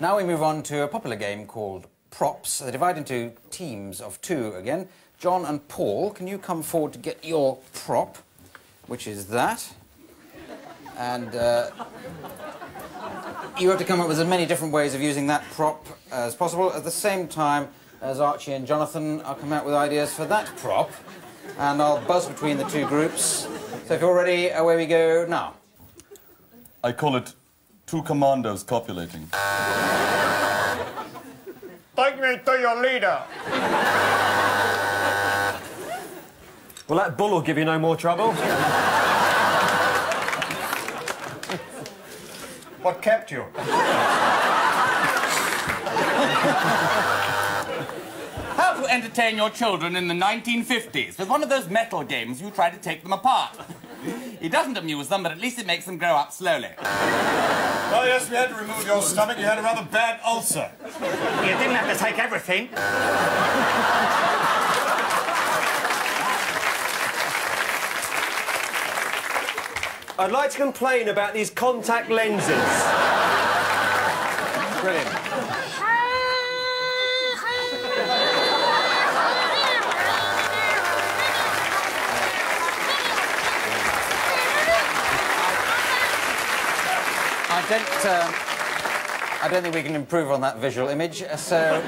Now we move on to a popular game called Props. They divide into teams of two again. John and Paul, can you come forward to get your prop, which is that? And uh, you have to come up with as many different ways of using that prop as possible. At the same time as Archie and Jonathan, I'll come out with ideas for that prop. And I'll buzz between the two groups. So if you're ready, away we go now. I call it two commandos copulating. Take me to your leader. Well, that bull will give you no more trouble. What kept you? How to entertain your children in the 1950s with one of those metal games you try to take them apart. It doesn't amuse them, but at least it makes them grow up slowly. Oh, yes, we had to remove your stomach. You had a rather bad ulcer. You didn't have to take everything. I'd like to complain about these contact lenses. Brilliant. I don't, uh, I don't think we can improve on that visual image, so